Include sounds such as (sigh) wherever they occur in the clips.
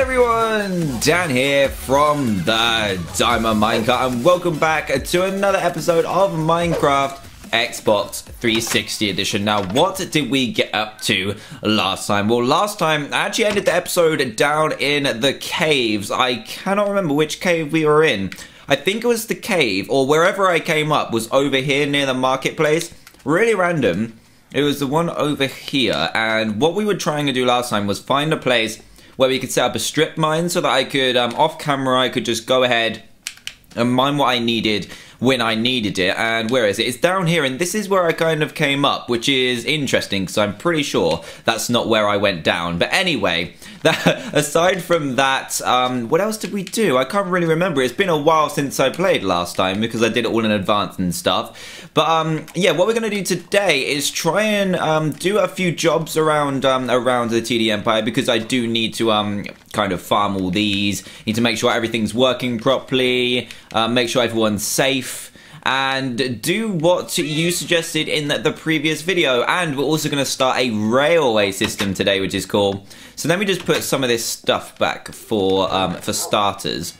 Everyone, Dan here from the Diamond Minecart and welcome back to another episode of Minecraft Xbox 360 edition. Now, what did we get up to last time? Well, last time I actually ended the episode down in the caves. I cannot remember which cave we were in. I think it was the cave or wherever I came up was over here near the marketplace. Really random. It was the one over here and what we were trying to do last time was find a place where we could set up a strip mine so that I could, um, off camera, I could just go ahead and mine what I needed when I needed it. And where is it? It's down here, and this is where I kind of came up, which is interesting because I'm pretty sure that's not where I went down. But anyway, (laughs) that, aside from that, um, what else did we do? I can't really remember. It's been a while since I played last time because I did it all in advance and stuff. But um, yeah, what we're going to do today is try and um, do a few jobs around um, around the TD Empire because I do need to um, kind of farm all these. Need to make sure everything's working properly, uh, make sure everyone's safe and do what you suggested in the, the previous video. And we're also going to start a railway system today, which is cool. So let me just put some of this stuff back for um, for starters.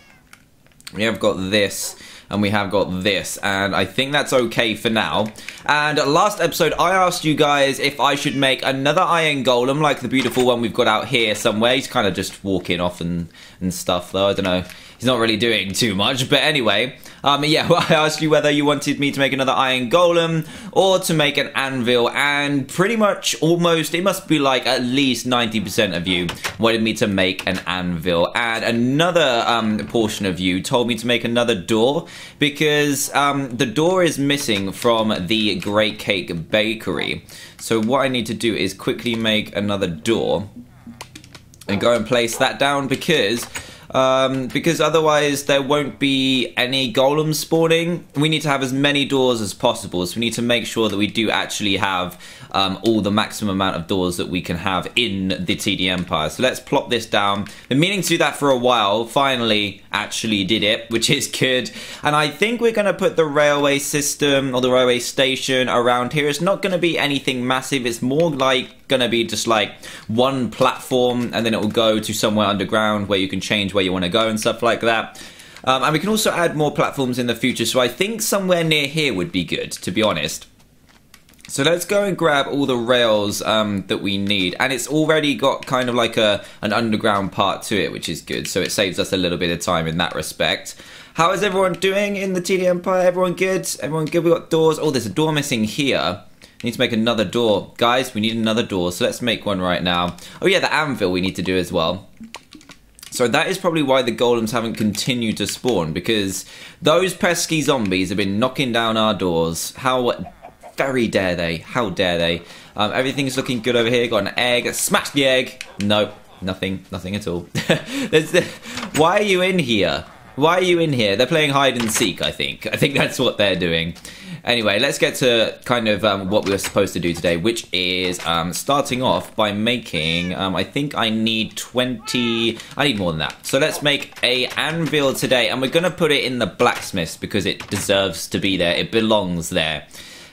We have got this and we have got this and I think that's okay for now and last episode I asked you guys if I should make another iron golem like the beautiful one we've got out here somewhere he's kind of just walking off and, and stuff though I don't know he's not really doing too much but anyway um, yeah, (laughs) well, I asked you whether you wanted me to make another iron golem or to make an anvil, and pretty much almost, it must be like at least 90% of you wanted me to make an anvil. And another um, portion of you told me to make another door because um, the door is missing from the Great Cake Bakery. So what I need to do is quickly make another door and go and place that down because um, because otherwise there won't be any golems spawning. We need to have as many doors as possible, so we need to make sure that we do actually have um, all the maximum amount of doors that we can have in the TD Empire. So let's plop this down. Been meaning to do that for a while, finally actually did it, (laughs) which is good. And I think we're going to put the railway system or the railway station around here. It's not going to be anything massive, it's more like going to be just like one platform and then it will go to somewhere underground where you can change where you want to go and stuff like that. Um, and we can also add more platforms in the future, so I think somewhere near here would be good, to be honest. So let's go and grab all the rails um, that we need. And it's already got kind of like a an underground part to it, which is good. So it saves us a little bit of time in that respect. How is everyone doing in the TD Empire? Everyone good? Everyone good? We got doors. Oh, there's a door missing here. Need to make another door. Guys, we need another door, so let's make one right now. Oh yeah, the anvil we need to do as well. So that is probably why the golems haven't continued to spawn, because those pesky zombies have been knocking down our doors. How very dare they? How dare they? Um, everything's looking good over here. Got an egg. Smash the egg. Nope. Nothing. Nothing at all. (laughs) why are you in here? Why are you in here? They're playing hide and seek, I think. I think that's what they're doing. Anyway, let's get to kind of um, what we were supposed to do today, which is um, starting off by making, um, I think I need 20, I need more than that. So let's make a anvil today, and we're going to put it in the blacksmiths because it deserves to be there. It belongs there.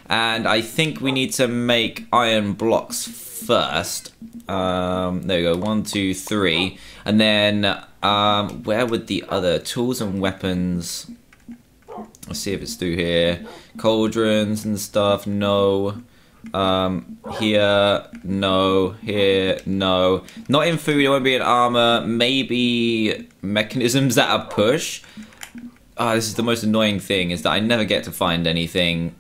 And I think we need to make iron blocks first. Um, there we go, one, two, three. And then, um, where would the other tools and weapons... Let's see if it's through here. Cauldrons and stuff, no. Um, here, no. Here, no. Not in food, it won't be in armor. Maybe mechanisms that are push. Ah, oh, this is the most annoying thing, is that I never get to find anything.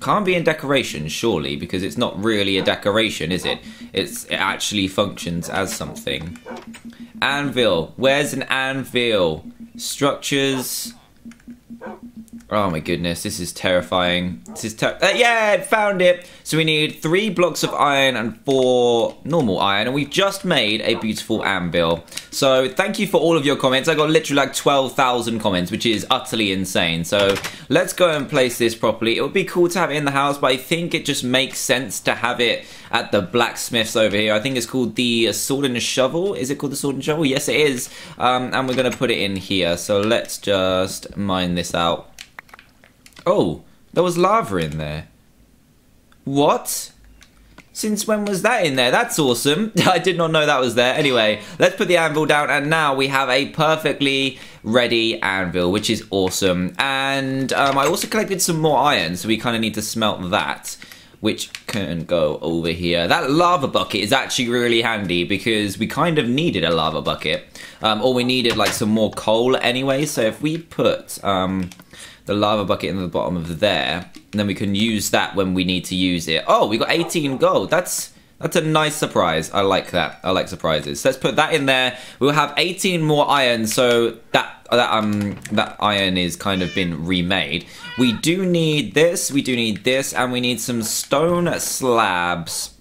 Can't be in decoration, surely, because it's not really a decoration, is it? It's It actually functions as something. Anvil. Where's an anvil? Structures... Oh my goodness, this is terrifying. This is ter uh, yeah, found it. So we need three blocks of iron and four normal iron, and we've just made a beautiful anvil. So thank you for all of your comments. I got literally like 12,000 comments, which is utterly insane. So let's go and place this properly. It would be cool to have it in the house, but I think it just makes sense to have it at the blacksmiths over here. I think it's called the sword and shovel. Is it called the sword and shovel? Yes, it is. Um, and we're going to put it in here. So let's just mine this out. Oh, there was lava in there. What? Since when was that in there? That's awesome. (laughs) I did not know that was there. Anyway, let's put the anvil down and now we have a perfectly ready anvil, which is awesome. And um, I also collected some more iron, so we kind of need to smelt that which can go over here. That lava bucket is actually really handy because we kind of needed a lava bucket. Um, or we needed like some more coal anyway. So if we put um, the lava bucket in the bottom of there, And then we can use that when we need to use it. Oh, we got 18 gold. That's that's a nice surprise. I like that. I like surprises. Let's put that in there. We'll have 18 more iron, so that that um that iron is kind of been remade. We do need this, we do need this, and we need some stone slabs.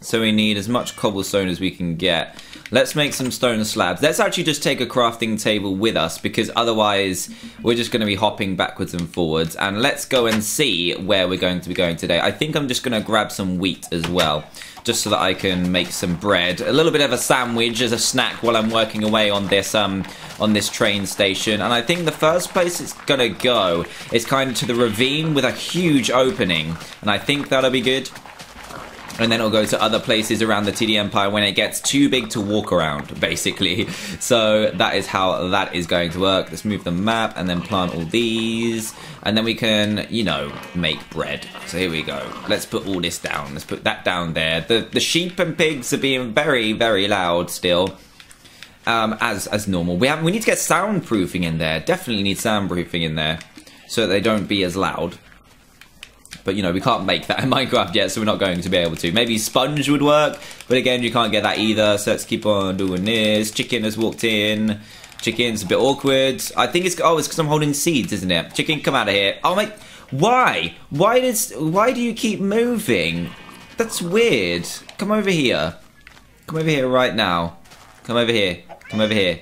So we need as much cobblestone as we can get. Let's make some stone slabs. Let's actually just take a crafting table with us because otherwise we're just going to be hopping backwards and forwards. And let's go and see where we're going to be going today. I think I'm just going to grab some wheat as well just so that I can make some bread. A little bit of a sandwich as a snack while I'm working away on this um on this train station. And I think the first place it's gonna go is kind of to the ravine with a huge opening. And I think that'll be good and then it'll go to other places around the TD Empire when it gets too big to walk around, (laughs) basically. So that is how that is going to work. Let's move the map and then plant all these, and then we can, you know, make bread. So here we go. Let's put all this down. Let's put that down there. The the sheep and pigs are being very very loud still. Um, as as normal. We have we need to get soundproofing in there. Definitely need soundproofing in there so they don't be as loud. But, you know, we can't make that in (laughs) Minecraft yet, so we're not going to be able to. Maybe sponge would work, but again, you can't get that either, so let's keep on doing this. Chicken has walked in. Chicken's a bit awkward. I think it's, oh, it's because I'm holding seeds, isn't it? Chicken, come out of here. Oh, my, why? Why does, why do you keep moving? That's weird. Come over here. Come over here right now. Come over here. Come over here.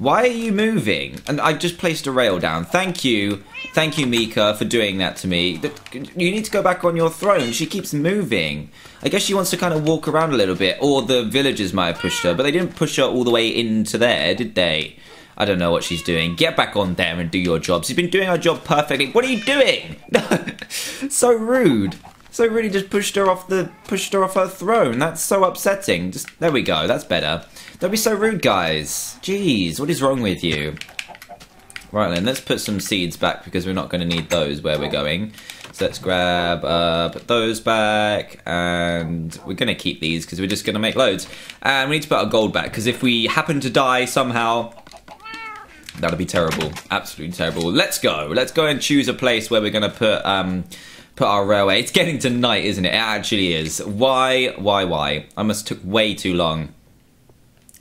Why are you moving? And I've just placed a rail down. Thank you. Thank you, Mika, for doing that to me. You need to go back on your throne. She keeps moving. I guess she wants to kind of walk around a little bit. Or the villagers might have pushed her. But they didn't push her all the way into there, did they? I don't know what she's doing. Get back on there and do your job. She's been doing her job perfectly. What are you doing? (laughs) so rude. So really just pushed her off the pushed her off her throne. That's so upsetting. Just there we go. That's better. Don't be so rude, guys. Jeez, what is wrong with you? Right then, let's put some seeds back because we're not going to need those where we're going. So let's grab, uh, put those back, and we're going to keep these because we're just going to make loads. And we need to put our gold back because if we happen to die somehow, that'll be terrible. Absolutely terrible. Let's go. Let's go and choose a place where we're going to put, um, put our railway. It's getting to night, isn't it? It actually is. Why, why, why? I must took way too long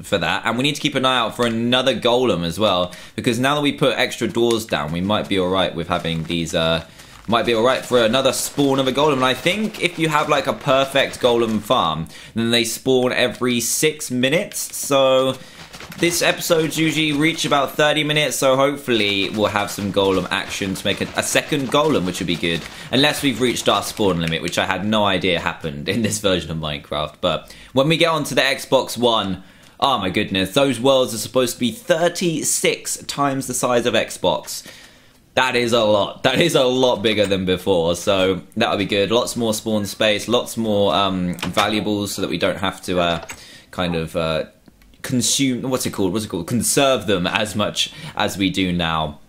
for that. And we need to keep an eye out for another golem as well, because now that we put extra doors down, we might be alright with having these, uh, might be alright for another spawn of a golem. And I think if you have like a perfect golem farm, then they spawn every six minutes. So this episode's usually reach about 30 minutes, so hopefully we'll have some golem action to make a, a, second golem, which would be good. Unless we've reached our spawn limit, which I had no idea happened in this version of Minecraft. But when we get onto the Xbox One, Oh my goodness, those worlds are supposed to be 36 times the size of Xbox. That is a lot. That is a lot bigger than before, so that'll be good. Lots more spawn space, lots more um, valuables so that we don't have to uh, kind of uh, consume, what's it called, what's it called, conserve them as much as we do now.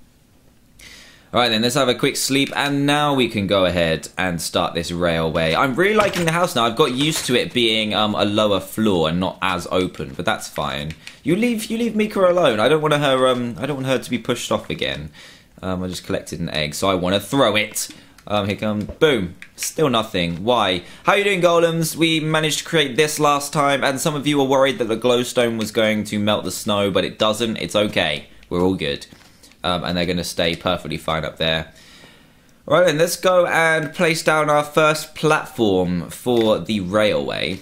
Alright then, let's have a quick sleep, and now we can go ahead and start this railway. I'm really liking the house now. I've got used to it being um, a lower floor and not as open, but that's fine. You leave you leave Mika alone. I don't want her um I don't want her to be pushed off again. Um, I just collected an egg, so I want to throw it. Um, here come, boom. Still nothing. Why? How you doing, golems? We managed to create this last time, and some of you were worried that the glowstone was going to melt the snow, but it doesn't. It's okay. We're all good um, and they're going to stay perfectly fine up there. Right then, let's go and place down our first platform for the railway.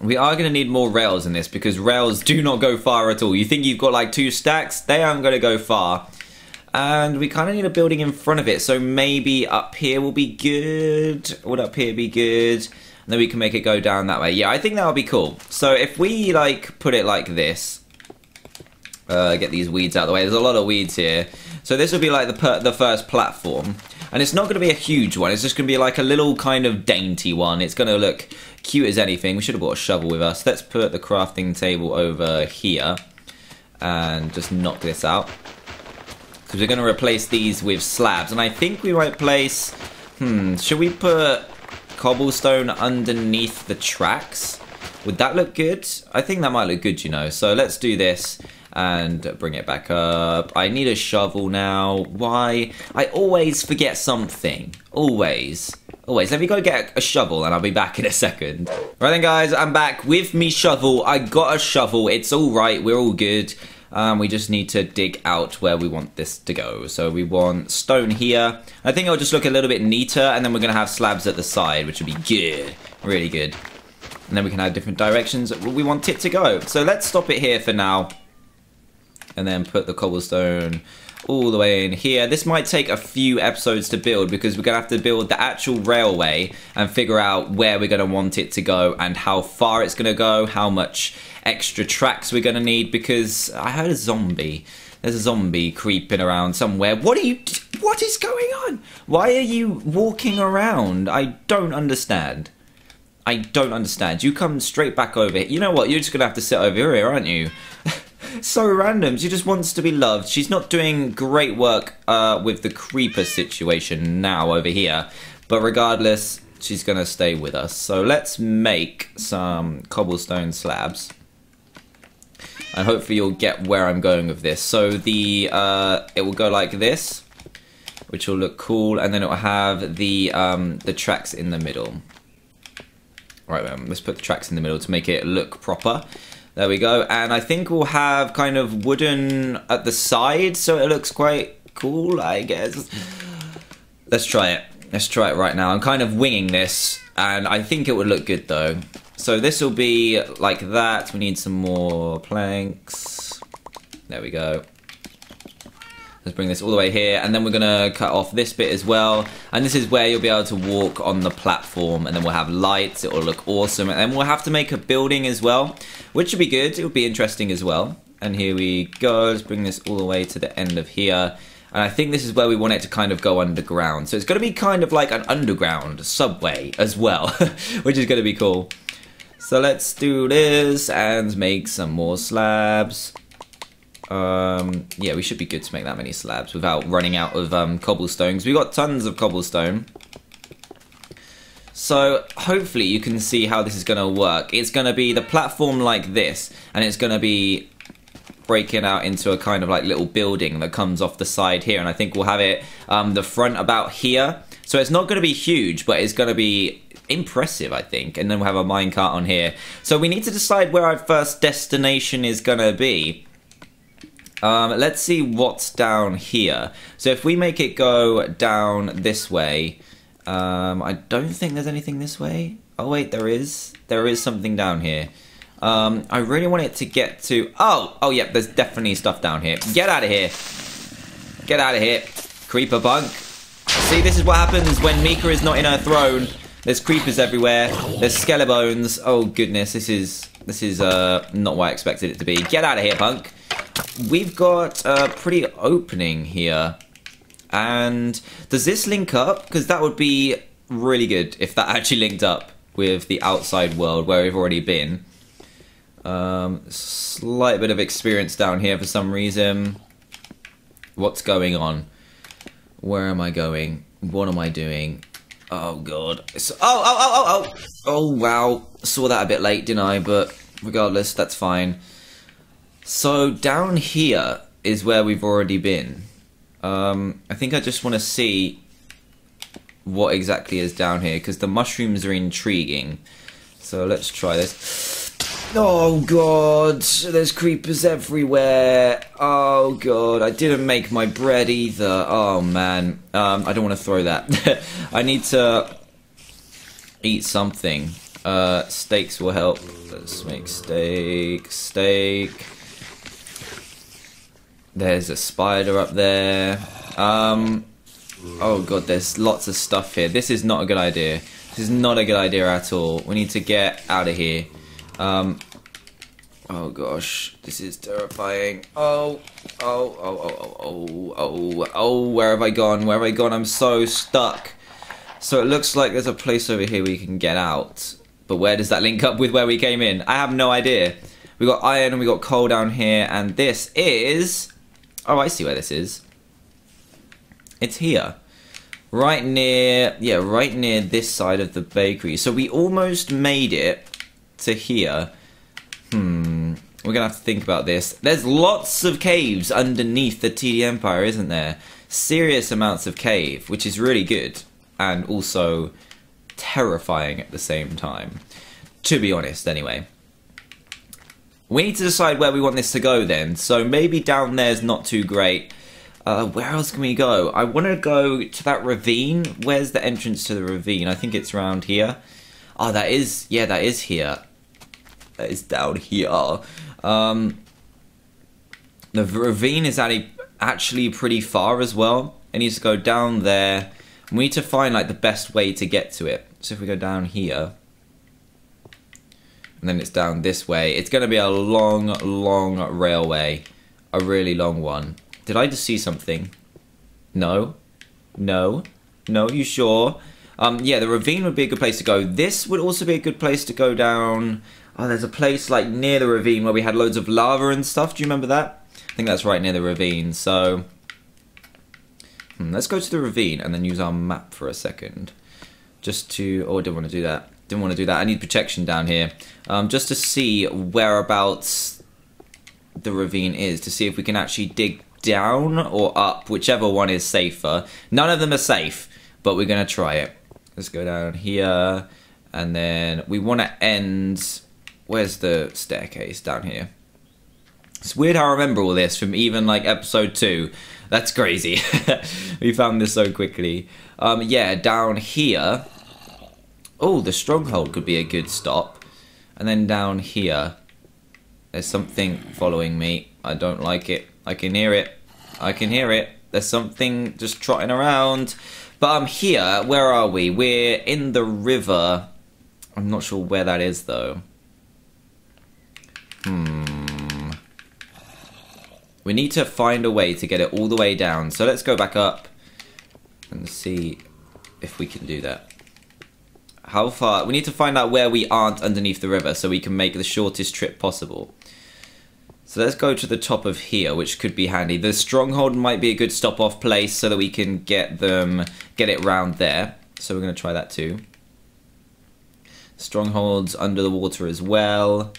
We are going to need more rails in this because rails do not go far at all. You think you've got like two stacks? They aren't going to go far. And we kind of need a building in front of it. So maybe up here will be good. Would up here be good? And then we can make it go down that way. Yeah, I think that would be cool. So if we like put it like this uh, get these weeds out of the way. There's a lot of weeds here. So this will be like the the first platform. And it's not going to be a huge one. It's just going to be like a little kind of dainty one. It's going to look cute as anything. We should have brought a shovel with us. Let's put the crafting table over here and just knock this out. Because we're going to replace these with slabs. And I think we might place... Hmm, should we put cobblestone underneath the tracks? Would that look good? I think that might look good, you know. So let's do this and bring it back up. I need a shovel now. Why? I always forget something. Always. Always. Let me go get a shovel and I'll be back in a second. Right then, guys, I'm back with me shovel. I got a shovel. It's all right. We're all good. Um, we just need to dig out where we want this to go. So we want stone here. I think it'll just look a little bit neater, and then we're going to have slabs at the side, which would be good. Really good. And then we can have different directions we want it to go. So let's stop it here for now and then put the cobblestone all the way in here. This might take a few episodes to build because we're going to have to build the actual railway and figure out where we're going to want it to go and how far it's going to go, how much extra tracks we're going to need because I heard a zombie. There's a zombie creeping around somewhere. What are you... What is going on? Why are you walking around? I don't understand. I don't understand. You come straight back over here. You know what? You're just going to have to sit over here, aren't you? (laughs) so random. She just wants to be loved. She's not doing great work uh, with the creeper situation now over here. But regardless, she's going to stay with us. So let's make some cobblestone slabs. And hopefully you'll get where I'm going with this. So the uh, it will go like this, which will look cool. And then it will have the, um, the tracks in the middle. Right, um, let's put the tracks in the middle to make it look proper. There we go. And I think we'll have kind of wooden at the side, so it looks quite cool, I guess. Let's try it. Let's try it right now. I'm kind of winging this, and I think it would look good, though. So this will be like that. We need some more planks. There we go. Let's bring this all the way here, and then we're gonna cut off this bit as well. And this is where you'll be able to walk on the platform, and then we'll have lights, it will look awesome. And then we'll have to make a building as well, which would be good, it would be interesting as well. And here we go, let's bring this all the way to the end of here. And I think this is where we want it to kind of go underground. So it's gonna be kind of like an underground subway as well, (laughs) which is gonna be cool. So let's do this and make some more slabs. Um, yeah, we should be good to make that many slabs without running out of um, cobblestones. We got tons of cobblestone. So hopefully you can see how this is going to work. It's going to be the platform like this, and it's going to be breaking out into a kind of like little building that comes off the side here. And I think we'll have it um, the front about here. So it's not going to be huge, but it's going to be impressive, I think. And then we'll have a minecart on here. So we need to decide where our first destination is going to be. Um, let's see what's down here. So if we make it go down this way, um, I don't think there's anything this way. Oh wait, there is. There is something down here. Um, I really want it to get to... Oh! Oh, yeah, there's definitely stuff down here. Get out of here. Get out of here. Creeper bunk. See, this is what happens when Mika is not in her throne. There's creepers everywhere. There's skelebones. Oh, goodness. This is... This is uh, not what I expected it to be. Get out of here, punk we've got a pretty opening here. And does this link up? Because that would be really good if that (laughs) actually linked up with the outside world where we've already been. Um, slight bit of experience down here for some reason. What's going on? Where am I going? What am I doing? Oh god. oh, oh, oh, oh, oh! Oh wow. Saw that a bit late, didn't I? But regardless, that's fine. So down here is where we've already been. Um, I think I just want to see what exactly is down here because the mushrooms are intriguing. So let's try this. Oh god, there's creepers everywhere. Oh god, I didn't make my bread either. Oh man, um, I don't want to throw that. (laughs) I need to eat something. Uh, steaks will help. Let's make steak, steak. There's a spider up there. Um, oh god, there's lots of stuff here. This is not a good idea. This is not a good idea at all. We need to get out of here. Um, Oh gosh, this is terrifying. Oh, oh, oh, oh, oh, oh, oh, where have I gone? Where have I gone? I'm so stuck. So it looks like there's a place over here we can get out. But where does that link up with where we came in? I have no idea. We got iron and we got coal down here, and this is... Oh, I see where this is. It's here. Right near, yeah, right near this side of the bakery. So we almost made it to here. Hmm, we're gonna have to think about this. There's lots of caves underneath the TD Empire, isn't there? Serious amounts of cave, which is really good. And also terrifying at the same time. To be honest, anyway. We need to decide where we want this to go then. So maybe down there's not too great. Uh, where else can we go? I want to go to that ravine. Where's the entrance to the ravine? I think it's around here. Oh, that is... Yeah, that is here. That is down here. Um, the ravine is actually pretty far as well. It needs to go down there. We need to find like the best way to get to it. So if we go down here, and then it's down this way, it's going to be a long, long railway. A really long one. Did I just see something? No? No? No, you sure? Um, yeah, the ravine would be a good place to go. This would also be a good place to go down. Oh, there's a place like near the ravine where we had loads of lava and stuff. Do you remember that? I think that's right near the ravine. So, hmm, let's go to the ravine and then use our map for a second. Just to, oh, I didn't want to do that. Didn't want to do that. I need protection down here. Um, just to see whereabouts the ravine is. To see if we can actually dig down or up, whichever one is safer. None of them are safe, but we're going to try it. Let's go down here, and then we want to end... Where's the staircase? Down here. It's weird how I remember all this from even like episode 2. That's crazy. (laughs) we found this so quickly. Um, yeah, down here... Oh, the stronghold could be a good stop. And then down here, there's something following me. I don't like it. I can hear it. I can hear it. There's something just trotting around. But I'm here. Where are we? We're in the river. I'm not sure where that is, though. Hmm. We need to find a way to get it all the way down. So let's go back up and see if we can do that. How far? We need to find out where we aren't underneath the river so we can make the shortest trip possible. So let's go to the top of here, which could be handy. The stronghold might be a good stop-off place so that we can get them, get it round there. So we're going to try that too. Strongholds under the water as well.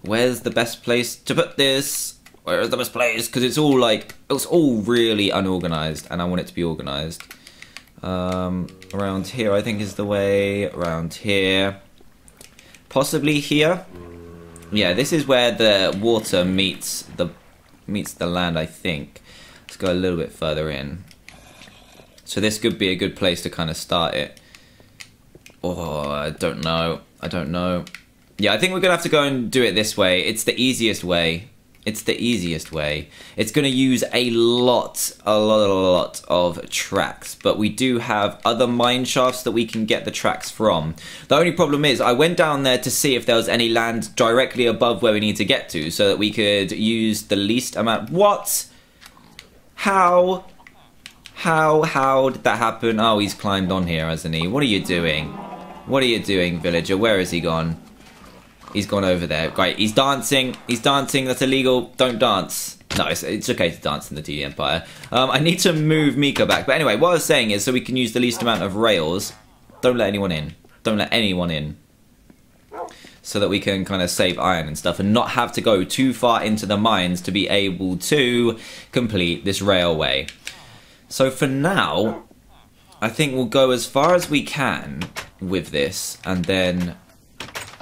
Where's the best place to put this? Where is the best place? Because it's all like, it's all really unorganized and I want it to be organized. Um, around here I think is the way. Around here. Possibly here. Yeah, this is where the water meets the meets the land, I think. Let's go a little bit further in. So this could be a good place to kind of start it. Oh, I don't know. I don't know. Yeah, I think we're going to have to go and do it this way. It's the easiest way. It's the easiest way. It's going to use a lot, a lot, a lot of tracks, but we do have other mine shafts that we can get the tracks from. The only problem is I went down there to see if there was any land directly above where we need to get to so that we could use the least amount. What? How? How? How did that happen? Oh, he's climbed on here, hasn't he? What are you doing? What are you doing, villager? Where has he gone? He's gone over there. Great. He's dancing. He's dancing. That's illegal. Don't dance. No, it's, it's okay to dance in the TD Empire. Um, I need to move Mika back. But anyway, what I was saying is so we can use the least amount of rails. Don't let anyone in. Don't let anyone in. So that we can kind of save iron and stuff and not have to go too far into the mines to be able to complete this railway. So for now, I think we'll go as far as we can with this and then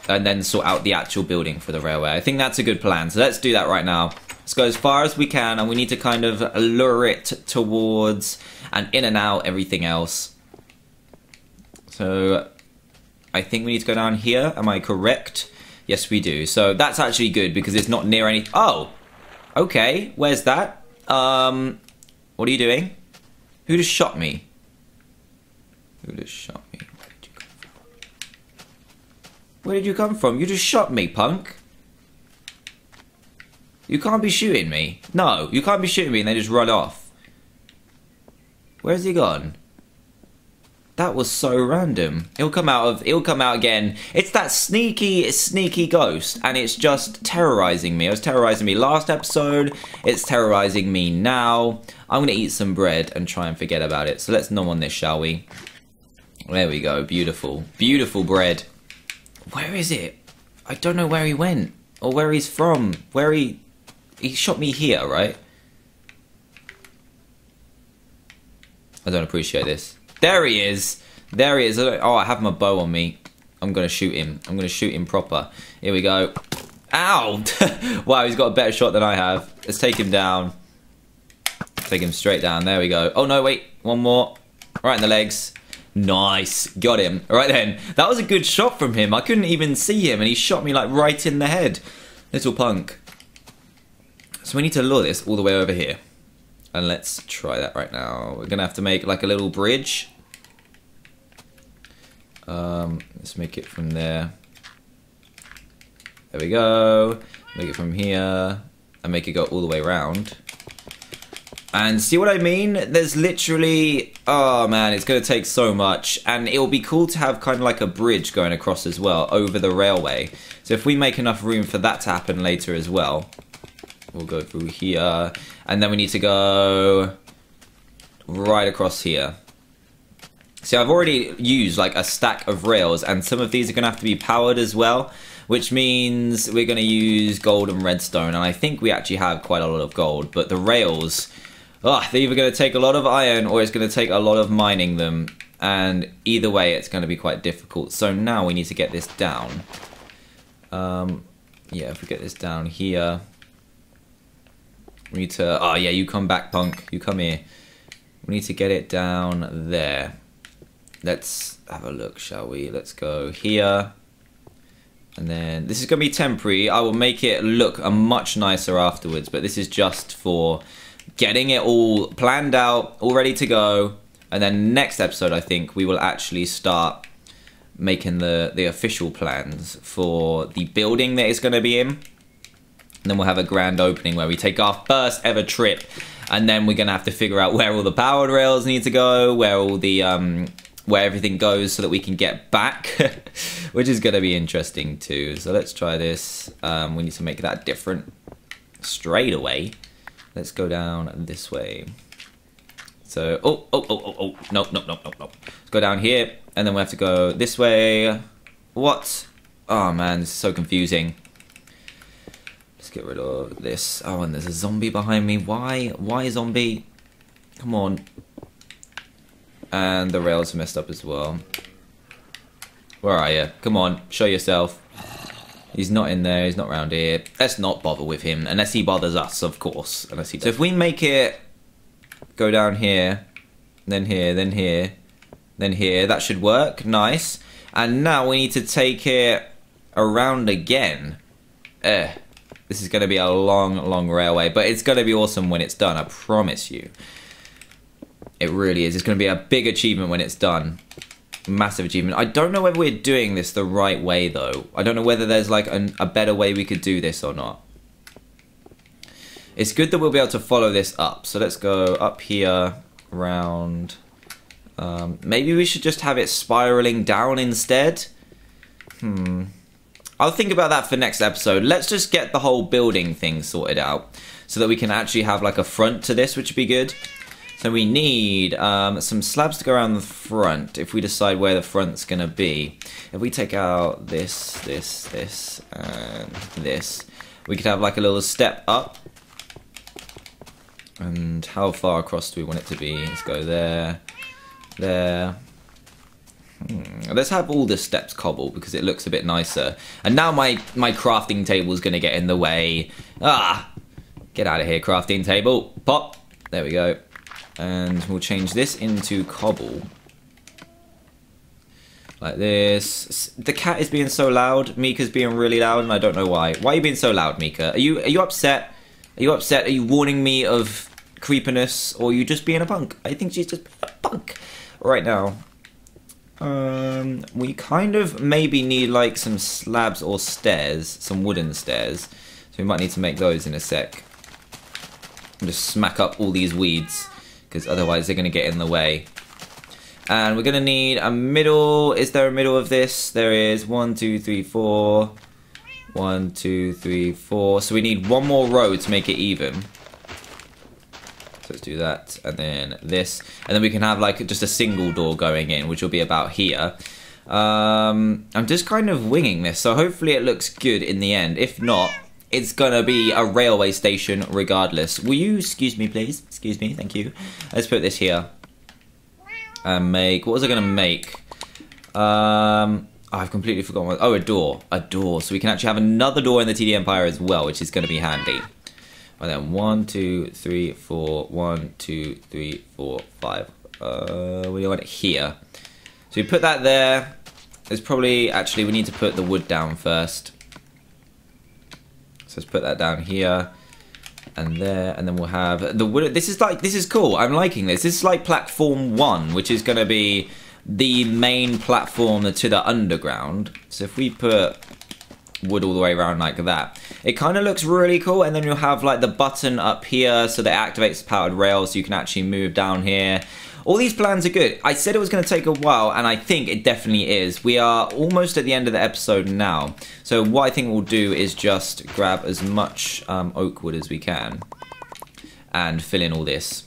and then sort out the actual building for the railway. I think that's a good plan. So let's do that right now. Let's go as far as we can, and we need to kind of lure it towards and in and out everything else. So I think we need to go down here. Am I correct? Yes, we do. So that's actually good because it's not near any. Oh, okay. Where's that? Um, what are you doing? Who just shot me? Who just shot me? Where did you come from? You just shot me, punk. You can't be shooting me. No, you can't be shooting me and then just run off. Where's he gone? That was so random. It'll come out of it'll come out again. It's that sneaky, sneaky ghost, and it's just terrorizing me. It was terrorizing me last episode. It's terrorizing me now. I'm gonna eat some bread and try and forget about it. So let's nom on this, shall we? There we go. Beautiful, beautiful bread. Where is it? I don't know where he went or where he's from. Where he he shot me here, right? I don't appreciate this. There he is. There he is. Oh, I have my bow on me. I'm to shoot him. I'm to shoot him proper. Here we go. Ow! (laughs) wow, he's got a better shot than I have. Let's take him down. Take him straight down. There we go. Oh, no, wait. One more. Right in the legs. Nice. Got him. All right then. That was a good shot from him. I couldn't even see him, and he shot me, like, right in the head. Little punk. So we need to lure this all the way over here. And let's try that right now. We're going to have to make like a little bridge. Um, let's make it from there. There we go. Make it from here. And make it go all the way around. And see what I mean? There's literally... Oh man, it's going to take so much. And it'll be cool to have kind of like a bridge going across as well over the railway. So if we make enough room for that to happen later as well we'll go through here and then we need to go right across here see I've already used like a stack of rails and some of these are gonna have to be powered as well which means we're gonna use gold and redstone and I think we actually have quite a lot of gold but the rails oh, they're either gonna take a lot of iron or it's gonna take a lot of mining them and either way it's going to be quite difficult so now we need to get this down um, yeah if we get this down here we need to... Oh, yeah, you come back, punk. You come here. We need to get it down there. Let's have a look, shall we? Let's go here. And then this is going to be temporary. I will make it look a much nicer afterwards, but this is just for getting it all planned out, all ready to go. And then next episode, I think, we will actually start making the, the official plans for the building that it's going to be in. And then we'll have a grand opening where we take our first ever trip. And then we're going to have to figure out where all the powered rails need to go, where all the... Um, where everything goes so that we can get back, (laughs) which is going to be interesting too. So let's try this. Um, we need to make that different straight away. Let's go down this way. So, oh, oh, oh, oh, oh, no, no, no, no, no. Let's go down here, and then we have to go this way. What? Oh man, this is so confusing. Let's get rid of this. Oh, and there's a zombie behind me. Why? Why zombie? Come on. And the rails are messed up as well. Where are you? Come on, show yourself. He's not in there, he's not around here. Let's not bother with him, unless he bothers us, of course. Unless he so if we make it go down here, then here, then here, then here, that should work. Nice. And now we need to take it around again. Eh. This is going to be a long, long railway, but it's going to be awesome when it's done, I promise you. It really is. It's going to be a big achievement when it's done. Massive achievement. I don't know whether we're doing this the right way, though. I don't know whether there's like an, a better way we could do this or not. It's good that we'll be able to follow this up. So let's go up here, round. Um, maybe we should just have it spiraling down instead. Hmm. I'll think about that for next episode. Let's just get the whole building thing sorted out so that we can actually have like a front to this, which would be good. So we need um, some slabs to go around the front if we decide where the front's going to be. If we take out this, this, this, and this, we could have like a little step up. And how far across do we want it to be? Let's go there, there, Hmm, let's have all the steps cobble because it looks a bit nicer. And now my, my crafting table is going to get in the way. Ah! Get out of here, crafting table. Pop. There we go. And we'll change this into cobble. Like this. The cat is being so loud. Mika's being really loud and I don't know why. Why are you being so loud, Mika? Are you are you upset? Are you upset? Are you warning me of creepiness? Or are you just being a punk? I think she's just a punk right now. Um, we kind of maybe need like some slabs or stairs, some wooden stairs. So we might need to make those in a sec. And just smack up all these weeds, because otherwise they're going to get in the way. And we're going to need a middle. Is there a middle of this? There is. One, two, three, four. One, two, three, four. So we need one more row to make it even. So let's do that. And then this. And then we can have like just a single door going in, which will be about here. Um, I'm just kind of winging this. So hopefully it looks good in the end. If not, it's gonna be a railway station regardless. Will you excuse me, please? Excuse me, thank you. Let's put this here and make. What was I to make? Um, I've completely forgotten. What, oh, a door. A door. So we can actually have another door in the TD Empire as well, which is to be handy. And then one, two, three, four. One, two, three, four, five. Uh, we want it here. So we put that there. There's probably actually we need to put the wood down first. So let's put that down here and there, and then we'll have the wood. This is like this is cool. I'm liking this. This is like platform one, which is going to be the main platform to the underground. So if we put wood all the way around like that, it kind of looks really cool. And then you'll have like the button up here, so that activates the powered rail, so you can actually move down here. All these plans are good. I said it was going to take a while, and I think it definitely is. We are almost at the end of the episode now. So what I think we'll do is just grab as much um, oak wood as we can and fill in all this.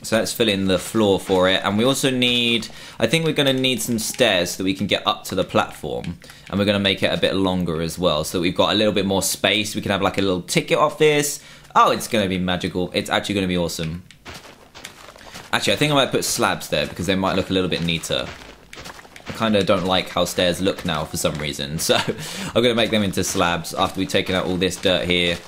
So let's fill in the floor for it. And we also need, I think we're going to need some stairs so that we can get up to the platform. And we're going to make it a bit longer as well. So we've got a little bit more space. We can have like a little ticket office. Oh, it's going to be magical. It's actually going to be awesome. Actually, I think I might put slabs there because they might look a little bit neater. I kind of don't like how stairs look now for some reason. (laughs) So I'm going to make them into slabs after we've taken out all this dirt here.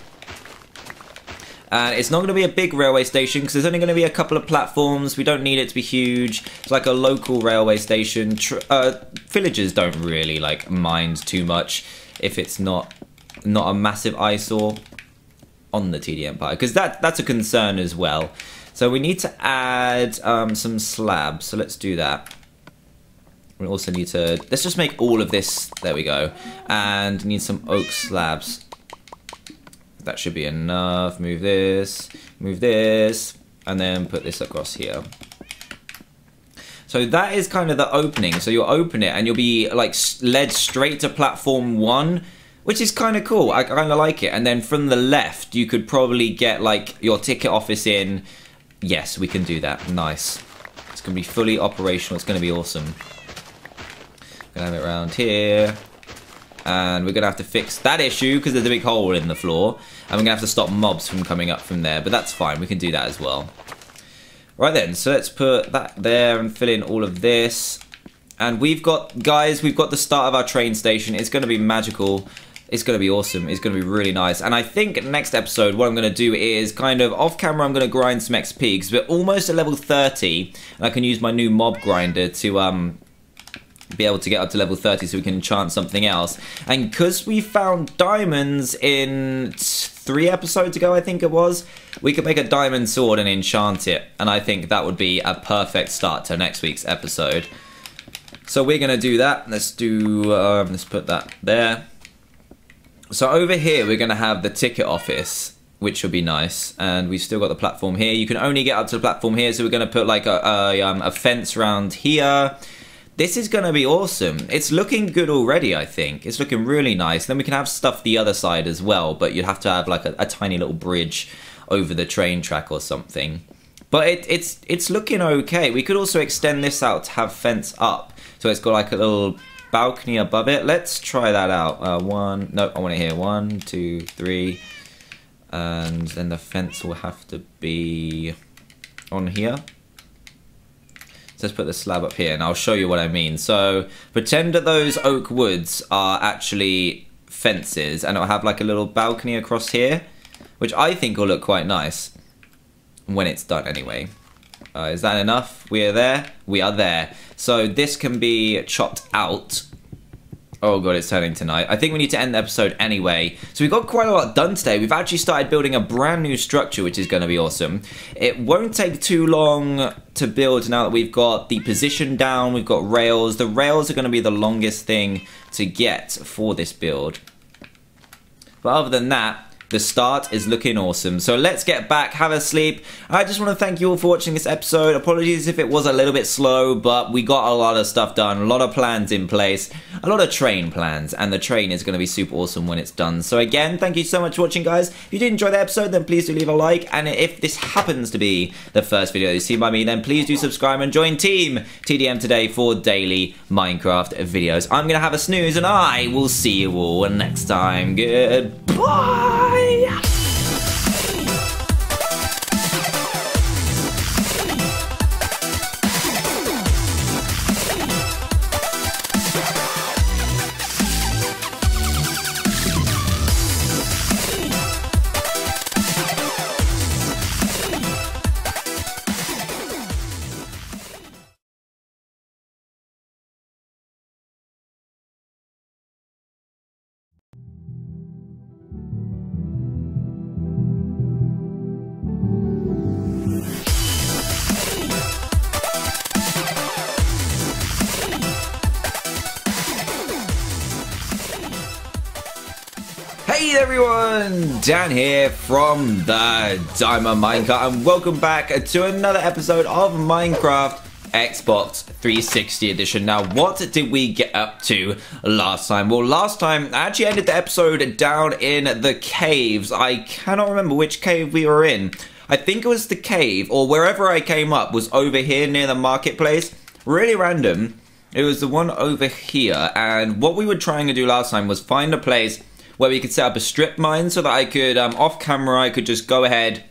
And it's not going to be a big railway station because there's only going to be a couple of platforms. We don't need it to be huge. It's like a local railway station. Uh, villagers don't really like mind too much if it's not not a massive eyesore on the TD Empire because that that's a concern as well. So we need to add um, some slabs. So let's do that. We also need to, let's just make all of this, there we go. And need some oak slabs. That should be enough. Move this, move this, and then put this across here. So that is kind of the opening. So you'll open it and you'll be like led straight to platform one, which is kind of cool. I kind of like it. And then from the left, you could probably get like your ticket office in Yes, we can do that. Nice. It's going to be fully operational. It's going to be awesome. Gonna have it around here. And we're going to have to fix that issue because there's a big hole in the floor. And we're going to have to stop mobs from coming up from there. But that's fine. We can do that as well. Right then, so let's put that there and fill in all of this. And we've got, guys, we've got the start of our train station. It's going to be magical. It's going to be awesome. It's going to be really nice. And I think next episode, what I'm going to do is kind of off camera, I'm going to grind some XP because we're almost at level 30. And I can use my new mob grinder to um, be able to get up to level 30 so we can enchant something else. And because we found diamonds in three episodes ago, I think it was, we could make a diamond sword and enchant it. And I think that would be a perfect start to next week's episode. So we're going to do that. Let's do, um, let's put that there. So over here, we're going to have the ticket office, which will be nice. And we've still got the platform here. You can only get up to the platform here, so we're going to put like a, a, um, a fence around here. This is going to be awesome. It's looking good already, I think. It's looking really nice. Then we can have stuff the other side as well, but you'd have to have like a, a tiny little bridge over the train track or something. But it, it's it's looking okay. We could also extend this out to have fence up. So it's got like a little balcony above it. Let's try that out. Uh, one, no, I want to hear one, two, three, and then the fence will have to be on here. So let's put the slab up here and I'll show you what I mean. So pretend that those oak woods are actually fences and it'll have like a little balcony across here, which I think will look quite nice when it's done anyway. Uh, is that enough? We are there? We are there. So this can be chopped out. Oh god, it's turning tonight. I think we need to end the episode anyway. So we've got quite a lot done today. We've actually started building a brand new structure, which is going to be awesome. It won't take too long to build now that we've got the position down, we've got rails. The rails are going to be the longest thing to get for this build. But other than that, the start is looking awesome. So let's get back, have a sleep. I just want to thank you all for watching this episode. Apologies if it was a little bit slow, but we got a lot of stuff done, a lot of plans in place, a lot of train plans, and the train is going to be super awesome when it's done. So again, thank you so much for watching, guys. If you did enjoy the episode, then please do leave a like, and if this happens to be the first video you see by me, then please do subscribe and join Team TDM today for daily Minecraft videos. I'm going to have a snooze, and I will see you all next time. Goodbye! Bye. Dan here from the Diamond Minecart and welcome back to another episode of Minecraft Xbox 360 edition. Now, what did we get up to last time? Well, last time I actually ended the episode down in the caves. I cannot remember which cave we were in. I think it was the cave or wherever I came up was over here near the marketplace. Really random. It was the one over here and what we were trying to do last time was find a place where we could set up a strip mine so that I could, um, off camera, I could just go ahead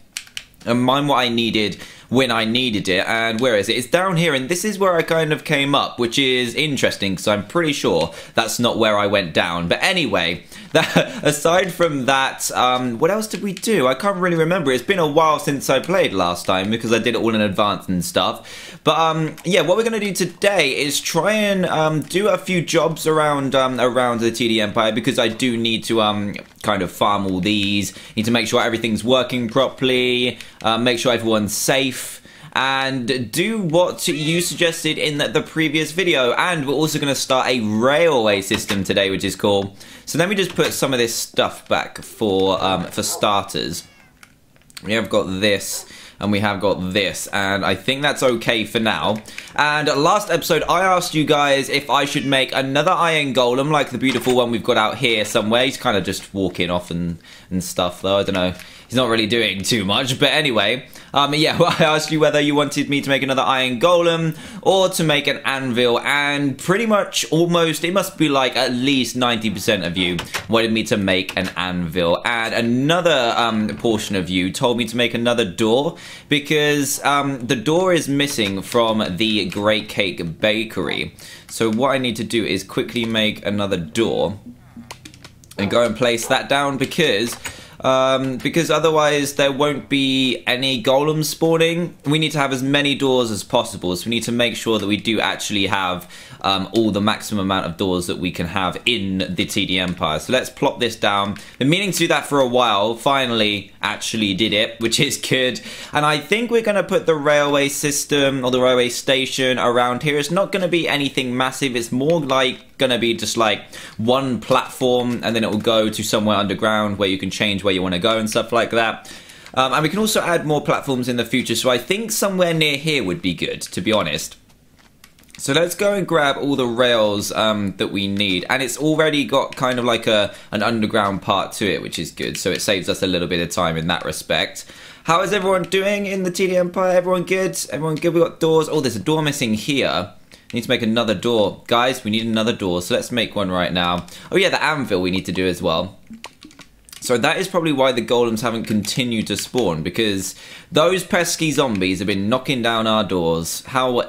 and mine what I needed when I needed it. And where is it? It's down here, and this is where I kind of came up, which is interesting because I'm pretty sure that's not where I went down. But anyway, (laughs) that, aside from that, um, what else did we do? I can't really remember. It's been a while since I played last time because I did it all in advance and stuff. But um, yeah, what we're gonna do today is try and um, do a few jobs around um, around the TD Empire because I do need to um, kind of farm all these. Need to make sure everything's working properly. Uh, make sure everyone's safe and do what you suggested in the, the previous video. And we're also going to start a railway system today, which is cool. So let me just put some of this stuff back for um, for starters. We have got this and we have got this and I think that's okay for now and last episode I asked you guys if I should make another iron golem like the beautiful one we've got out here somewhere. He's kind of just walking off and, and stuff though. I don't know. He's not really doing too much but anyway. Um, yeah, (laughs) well, I asked you whether you wanted me to make another iron golem or to make an anvil, and pretty much almost, it must be like at least 90% of you wanted me to make an anvil, and another um, portion of you told me to make another door because um, the door is missing from the Great Cake Bakery. So what I need to do is quickly make another door and go and place that down because um, because otherwise there won't be any golems spawning. We need to have as many doors as possible, so we need to make sure that we do actually have um, all the maximum amount of doors that we can have in the TD Empire. So let's plop this down. Been meaning to do that for a while, finally actually did it, which is good. And I think we're going to put the railway system or the railway station around here. It's not going to be anything massive, it's more like going to be just like one platform and then it will go to somewhere underground where you can change where you want to go and stuff like that. Um, and we can also add more platforms in the future, so I think somewhere near here would be good, to be honest. So let's go and grab all the rails um, that we need. And it's already got kind of like a an underground part to it, which is good. So it saves us a little bit of time in that respect. How is everyone doing in the TD Empire? Everyone good? Everyone good? We got doors. Oh, there's a door missing here. need to make another door. Guys, we need another door. So let's make one right now. Oh yeah, the anvil we need to do as well. So that is probably why the golems haven't continued to spawn, because those pesky zombies have been knocking down our doors. How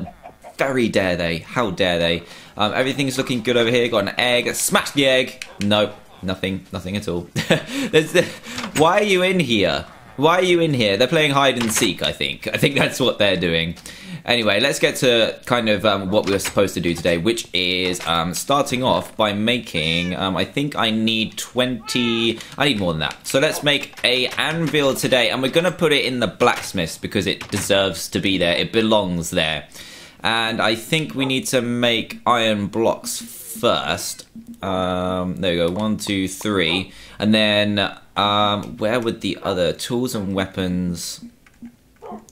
very dare they? How dare they? Um, everything's looking good over here. Got an egg. Smash the egg. Nope. Nothing. Nothing at all. (laughs) why are you in here? Why are you in here? They're playing hide and seek, I think. I think that's what they're doing. Anyway, let's get to kind of um, what we were supposed to do today, which is um, starting off by making, um, I think I need 20, I need more than that. So let's make a anvil today, and we're going to put it in the blacksmiths because it deserves to be there. It belongs there and I think we need to make iron blocks first. Um, there we go. One, two, three. And then um, where would the other tools and weapons?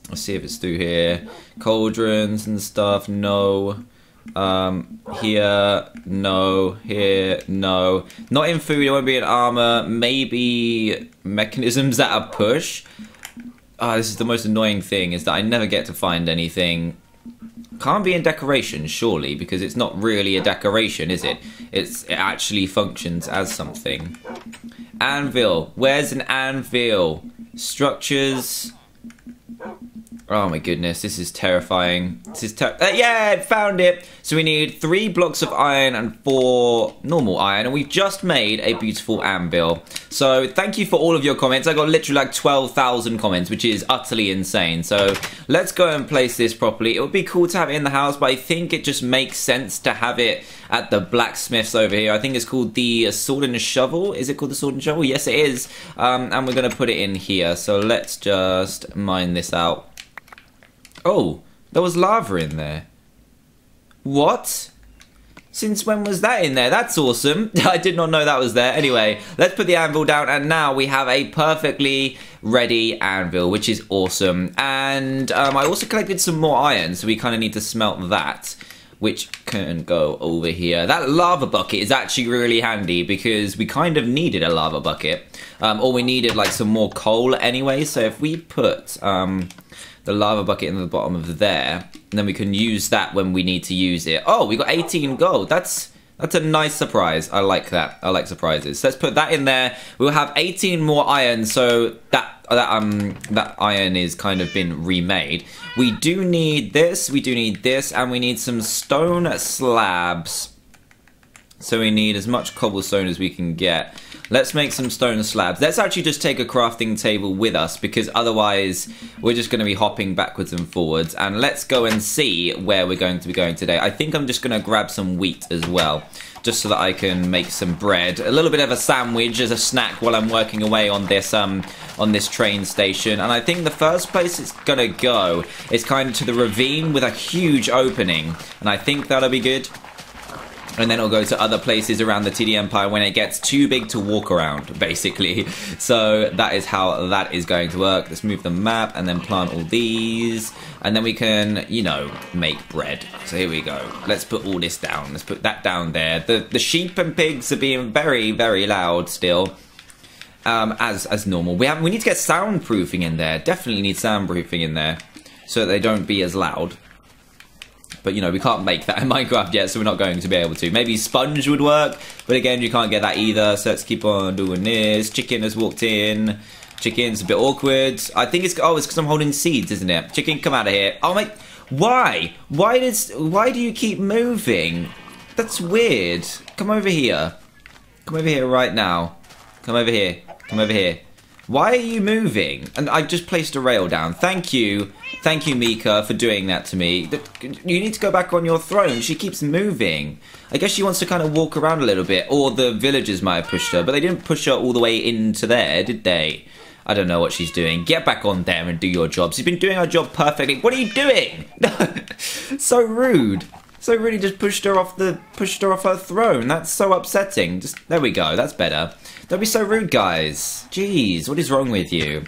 Let's see if it's through here. Cauldrons and stuff. No. Um, here, no. Here, no. Not in food. It won't be in armor. Maybe mechanisms that are push. Ah, this is the most annoying thing is that I never get to find anything. Can't be in decoration, surely, because it's not really a decoration, is it? It's it actually functions as something. Anvil. Where's an anvil? Structures. Oh my goodness, this is terrifying. This is ter- uh, yeah, found it. So we need three blocks of iron and four normal iron, and we've just made a beautiful anvil. So thank you for all of your comments. I got literally like 12,000 comments, which is utterly insane. So let's go and place this properly. It would be cool to have it in the house, but I think it just makes sense to have it at the blacksmiths over here. I think it's called the sword and shovel. Is it called the sword and shovel? Yes, it is. Um, and we're going to put it in here. So let's just mine this out. Oh, there was lava in there. What? Since when was that in there? That's awesome. (laughs) I did not know that was there. Anyway, let's put the anvil down and now we have a perfectly ready anvil, which is awesome. And um, I also collected some more iron, so we kind of need to smelt that which can go over here. That lava bucket is actually really handy because we kind of needed a lava bucket. Um, or we needed like some more coal anyway. So if we put um, the lava bucket in the bottom of there. And then we can use that when we need to use it. Oh, we got 18 gold. That's that's a nice surprise. I like that. I like surprises. Let's put that in there. We'll have 18 more iron, so that that um that iron is kind of been remade. We do need this, we do need this, and we need some stone slabs. So we need as much cobblestone as we can get. Let's make some stone slabs. Let's actually just take a crafting table with us because otherwise we're just going to be hopping backwards and forwards. And let's go and see where we're going to be going today. I think I'm just going to grab some wheat as well just so that I can make some bread. A little bit of a sandwich as a snack while I'm working away on this um on this train station. And I think the first place it's gonna go is kind of to the ravine with a huge opening. And I think that'll be good and then it'll go to other places around the TD Empire when it gets too big to walk around, (laughs) basically. So that is how that is going to work. Let's move the map and then plant all these. And then we can, you know, make bread. So here we go. Let's put all this down. Let's put that down there. The, the sheep and pigs are being very, very loud still. Um, as as normal. We have we need to get soundproofing in there. Definitely need soundproofing in there so they don't be as loud. But, you know, we can't make that in (laughs) Minecraft yet, so we're not going to be able to. Maybe sponge would work, but again, you can't get that either. So let's keep on doing this. Chicken has walked in. Chicken's a bit awkward. I think it's... Oh, it's because I'm holding seeds, isn't it? Chicken, come out of here. Oh, my... Why? Why does... Why do you keep moving? That's weird. Come over here. Come over here right now. Come over here. Come over here. Why are you moving? And I just placed a rail down. Thank you. Thank you, Mika, for doing that to me. You need to go back on your throne. She keeps moving. I guess she wants to kind of walk around a little bit. Or the villagers might have pushed her. But they didn't push her all the way into there, did they? I don't know what she's doing. Get back on there and do your job. She's been doing her job perfectly. What are you doing? (laughs) so rude. So really just pushed her off the pushed her off her throne. That's so upsetting. Just there we go. That's better. Don't be so rude, guys. Jeez, what is wrong with you?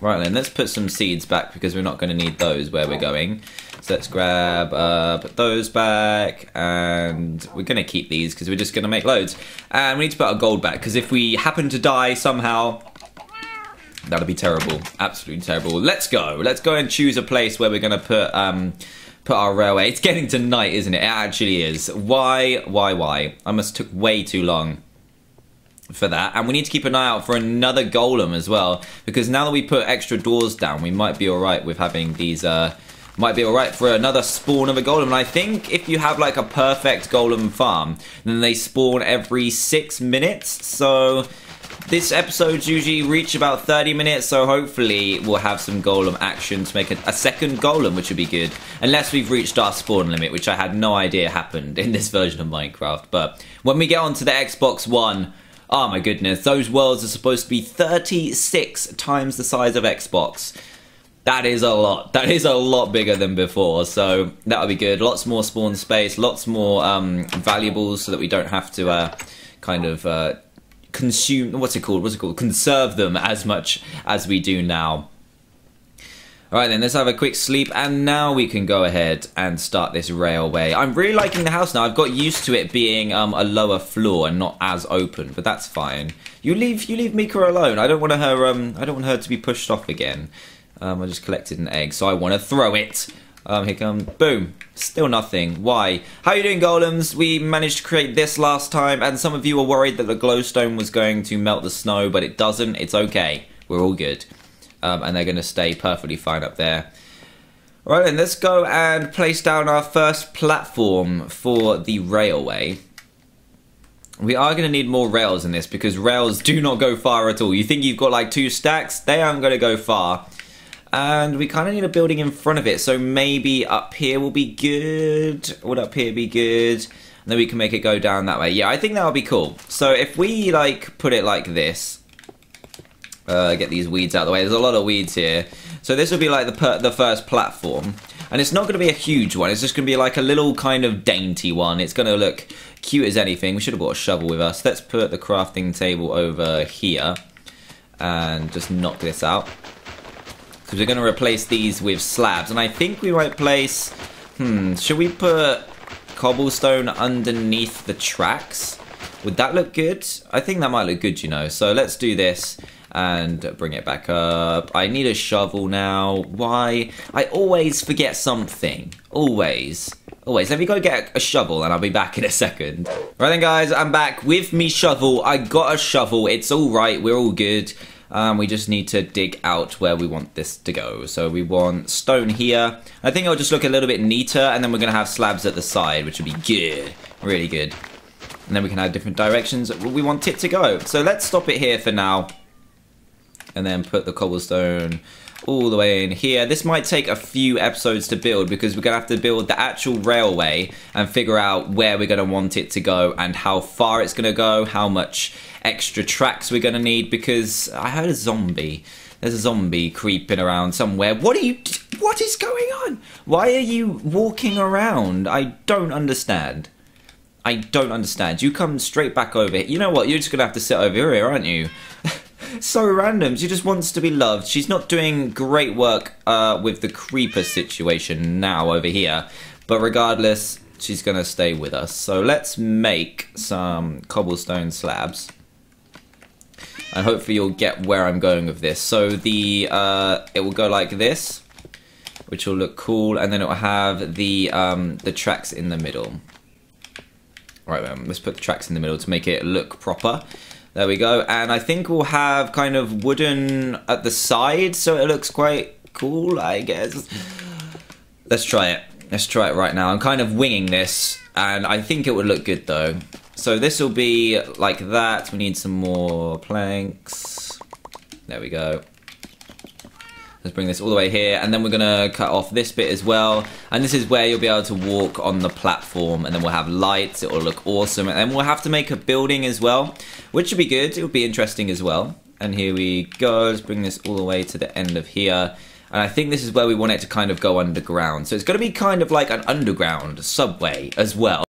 Right then, let's put some seeds back because we're not going to need those where we're going. So let's grab, uh, put those back, and we're going to keep these because we're just going to make loads. And we need to put our gold back because if we happen to die somehow, that'll be terrible. Absolutely terrible. Let's go. Let's go and choose a place where we're going to put, um, put our railway. It's getting to night, isn't it? It actually is. Why, why, why? I must took way too long for that. And we need to keep an eye out for another golem as well, because now that we put extra doors down, we might be alright with having these, uh, might be alright for another spawn of a golem. And I think if you have like a perfect golem farm, then they spawn every six minutes. So this episode's usually reach about 30 minutes, so hopefully we'll have some golem action to make a, a, second golem, which would be good. Unless we've reached our spawn limit, which I had no idea happened in this version of Minecraft. But when we get onto the Xbox One, Oh my goodness, those worlds are supposed to be 36 times the size of Xbox. that is a lot. That is a lot bigger than before. So that'll be good. Lots more spawn space, lots more um, valuables so that we don't have to uh, kind of uh, consume, what's it called? What's it called? Conserve them as much as we do now. Alright then, let's have a quick sleep and now we can go ahead and start this railway. I'm really liking the house now. I've got used to it being um, a lower floor and not as open, but that's fine. You leave you leave Mika alone. I don't want her um I don't want her to be pushed off again. Um, I just collected an egg, so I want to throw it. Um, here come, boom, still nothing. Why? How are you doing, golems? We managed to create this last time, and some of you were worried that the glowstone was going to melt the snow, but it doesn't. It's okay. We're all good. Um, and they're going to stay perfectly fine up there. Right then, let's go and place down our first platform for the railway. We are going to need more rails in this because rails do not go far at all. You think you've got like two stacks? They aren't going to go far. And we kind of need a building in front of it. So maybe up here will be good. Would up here be good? And then we can make it go down that way. Yeah, I think that would be cool. So if we like put it like this. Uh, get these weeds out of the way. There's a lot of weeds here. So this will be like the the first platform. And it's not going to be a huge one. It's just going to be like a little kind of dainty one. It's going to look cute as anything. We should have brought a shovel with us. Let's put the crafting table over here. And just knock this out. Because we're going to replace these with slabs. And I think we might place... Hmm, should we put cobblestone underneath the tracks? Would that look good? I think that might look good, you know. So let's do this and bring it back up. I need a shovel now. Why? I always forget something. Always. Always. Let me go get a shovel and I'll be back in a second. Right then, guys, I'm back with me shovel. I got a shovel. It's all right. We're all good. Um, we just need to dig out where we want this to go. So we want stone here. I think it'll just look a little bit neater, and then we're going to have slabs at the side, which would be good. Really good. And then we can have different directions we want it to go. So let's stop it here for now. And then put the cobblestone all the way in here. This might take a few episodes to build because we're going to have to build the actual railway and figure out where we're going to want it to go and how far it's going to go, how much extra tracks we're going to need because I heard a zombie. There's a zombie creeping around somewhere. What are you... What is going on? Why are you walking around? I don't understand. I don't understand. You come straight back over here. You know what? You're just going to have to sit over here, aren't you? (laughs) so random. She just wants to be loved. She's not doing great work uh, with the creeper situation now over here. But regardless, she's going to stay with us. So let's make some cobblestone slabs and hopefully you'll get where I'm going with this. So the uh, it will go like this, which will look cool, and then it will have the um, the tracks in the middle. Right, um, let's put the tracks in the middle to make it look proper. There we go, and I think we'll have kind of wooden at the side, so it looks quite cool, I guess. Let's try it. Let's try it right now. I'm kind of winging this, and I think it would look good though. So this will be like that. We need some more planks. There we go. Let's bring this all the way here, and then we're gonna cut off this bit as well. And this is where you'll be able to walk on the platform, and then we'll have lights. It will look awesome, and then we'll have to make a building as well, which would be good. It would be interesting as well. And here we go. Let's bring this all the way to the end of here. And I think this is where we want it to kind of go underground. So it's going to be kind of like an underground subway as well.